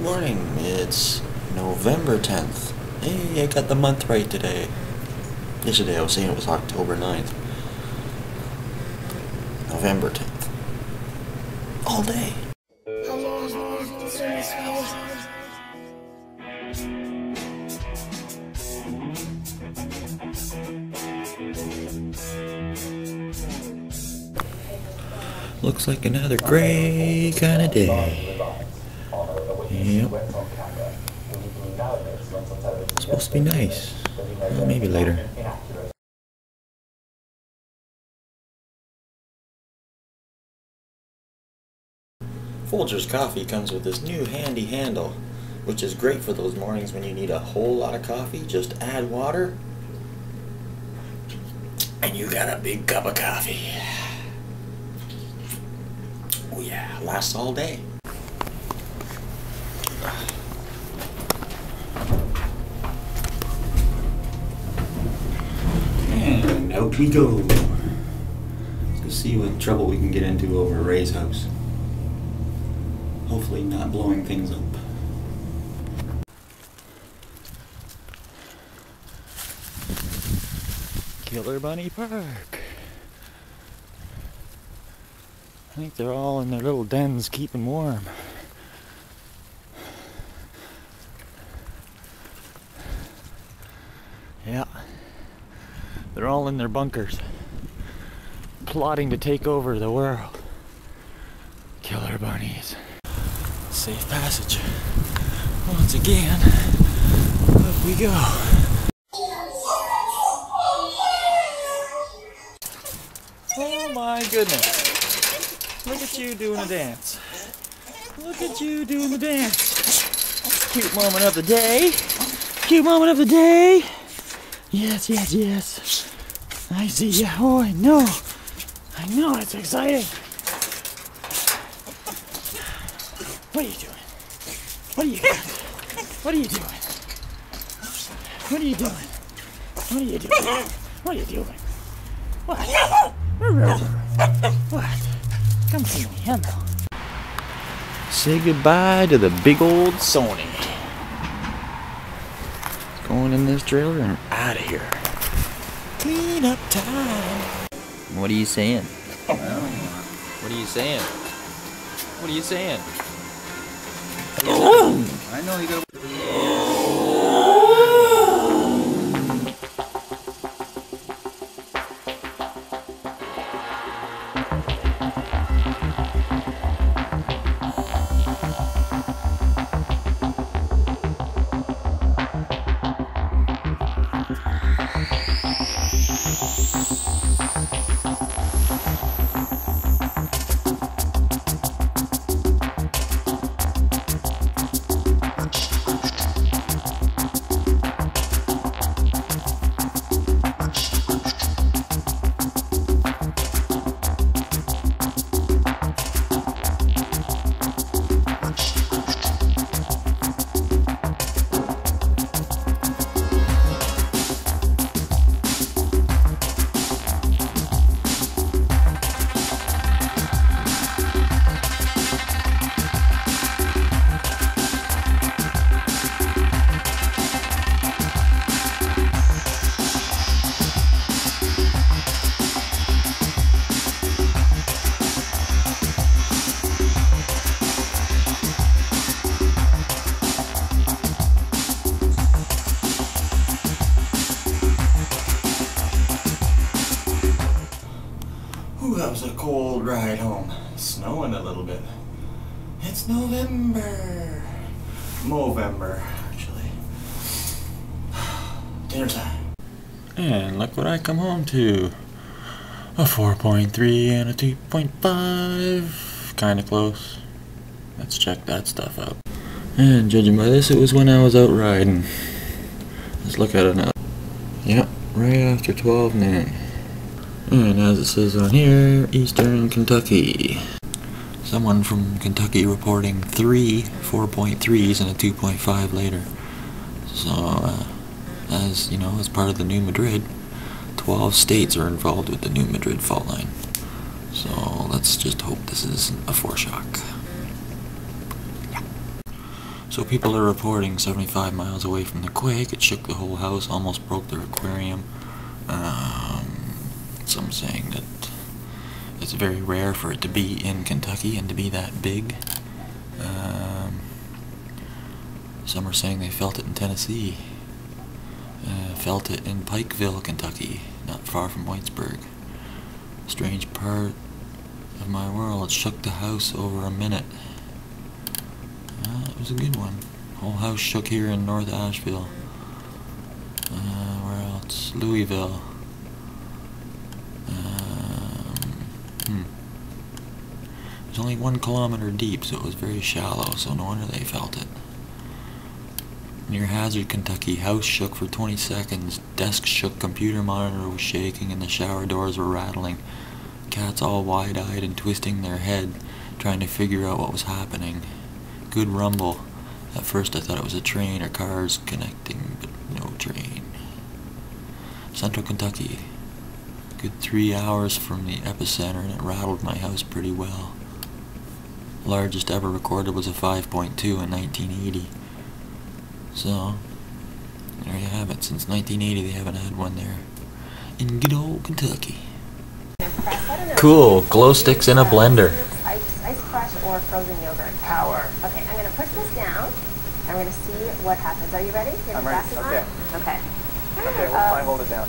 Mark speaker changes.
Speaker 1: Morning. It's November 10th. Hey, I got the month right today. Yesterday I was saying it was October 9th. November 10th. All day. Looks like another gray kind of day. Yep. Supposed to be nice. Well, maybe later. Folgers coffee comes with this new handy handle, which is great for those mornings when you need a whole lot of coffee. Just add water, and you got a big cup of coffee. Oh yeah, lasts all day. And out we go. Let's go see what trouble we can get into over Ray's house. Hopefully not blowing things up. Killer Bunny Park. I think they're all in their little dens keeping warm. Yeah. They're all in their bunkers. Plotting to take over the world. Killer bunnies. Safe passage. Once again, up we go. Oh my goodness. Look at you doing a dance. Look at you doing the dance. Cute moment of the day. Cute moment of the day. Yes, yes, yes. I see ya. Oh, I know. I know, it's exciting. What are you doing? What are you doing? What are you doing? What are you doing? What are you doing? What are you doing? What? What? Come to me. Say goodbye to the big old Sony. Going in this trailer and out of here. Clean up time. What are you saying? What are you saying? What are you saying? Oh.
Speaker 2: I know you gotta.
Speaker 1: Ride home. Snowing a little bit. It's November. Movember, actually. Dinner time. And look what I come home to. A 4.3 and a 2.5. Kinda close. Let's check that stuff out. And judging by this, it was when I was out riding. Let's look at it now. Yep, right after 12 noon. And as it says on here, Eastern Kentucky. Someone from Kentucky reporting three 4.3s and a 2.5 later. So, uh, as you know, as part of the New Madrid, 12 states are involved with the New Madrid fault line. So let's just hope this isn't a foreshock. So people are reporting 75 miles away from the quake, it shook the whole house, almost broke their aquarium. Some saying that it's very rare for it to be in Kentucky and to be that big. Um, some are saying they felt it in Tennessee. Uh, felt it in Pikeville, Kentucky, not far from Whitesburg. Strange part of my world, it shook the house over a minute. Uh, it was a good one. Whole house shook here in North Asheville. Uh, where else? Louisville. Um, hmm. It was only one kilometer deep, so it was very shallow, so no wonder they felt it. Near Hazard, Kentucky, house shook for 20 seconds. Desk shook, computer monitor was shaking, and the shower doors were rattling. Cats all wide-eyed and twisting their head, trying to figure out what was happening. Good rumble. At first I thought it was a train or cars connecting, but no train. Central Kentucky. Good three hours from the epicenter, and it rattled my house pretty well. Largest ever recorded was a 5.2 in 1980. So, there you have it. Since 1980, they haven't had one there in good old Kentucky. Cool. Glow sticks in a blender.
Speaker 3: Ice, ice crush or frozen yogurt.
Speaker 2: Power.
Speaker 3: Okay, I'm gonna push this down. I'm gonna see what happens. Are you ready? You
Speaker 2: I'm ready. Okay.
Speaker 3: on? Okay.
Speaker 2: Okay, we'll
Speaker 3: Um,
Speaker 2: try and hold it down.